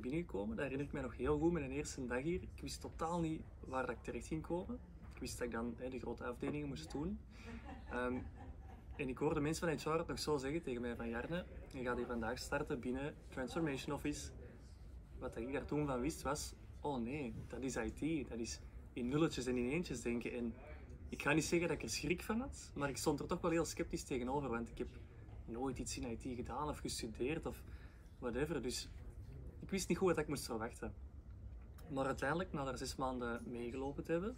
gekomen. Dat herinner ik mij nog heel goed, mijn eerste dag hier. Ik wist totaal niet waar dat ik terecht ging komen. Ik wist dat ik dan hè, de grote afdelingen moest doen. Ehm, en ik hoorde mensen van HR het nog zo zeggen tegen mij van Jarne, je gaat hier vandaag starten binnen Transformation Office. Wat ik daar toen van wist was, oh nee, dat is IT. Dat is in nulletjes en in eentjes denken. En ik ga niet zeggen dat ik er schrik van had, maar ik stond er toch wel heel sceptisch tegenover, want ik heb nooit iets in IT gedaan of gestudeerd of whatever. Dus ik wist niet goed wat ik moest verwachten. Maar uiteindelijk, na daar zes maanden meegelopen te hebben,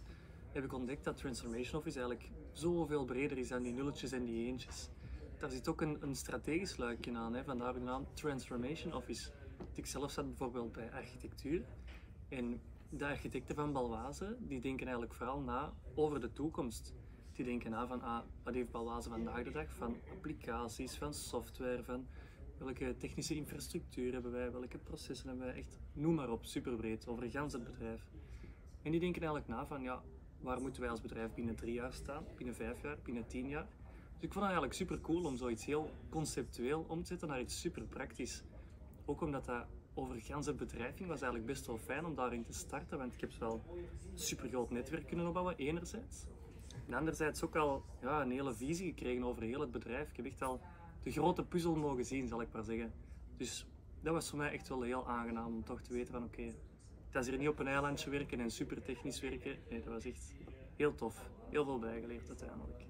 heb ik ontdekt dat Transformation Office eigenlijk zoveel breder is dan die nulletjes en die eentjes. Daar zit ook een, een strategisch luikje aan, hè. vandaar de naam Transformation Office. Ik zelf zat bijvoorbeeld bij architectuur en de architecten van Balwaze die denken eigenlijk vooral na over de toekomst. Die denken na van ah, wat heeft Balwaze vandaag de dag van applicaties, van software, van welke technische infrastructuur hebben wij, welke processen hebben wij, echt noem maar op, superbreed, over het bedrijf. En die denken eigenlijk na van ja, waar moeten wij als bedrijf binnen drie jaar staan, binnen vijf jaar, binnen tien jaar. Dus ik vond het eigenlijk super cool om zoiets heel conceptueel om te zetten naar iets super praktisch. Ook omdat dat over het bedrijf ging, was eigenlijk best wel fijn om daarin te starten, want ik heb wel een super groot netwerk kunnen opbouwen, enerzijds. En anderzijds ook al ja, een hele visie gekregen over heel het bedrijf. Ik heb echt al de grote puzzel mogen zien, zal ik maar zeggen. Dus dat was voor mij echt wel heel aangenaam om toch te weten van oké, okay, dat is hier niet op een eilandje werken en super technisch werken. Nee, dat was echt heel tof. Heel veel bijgeleerd uiteindelijk.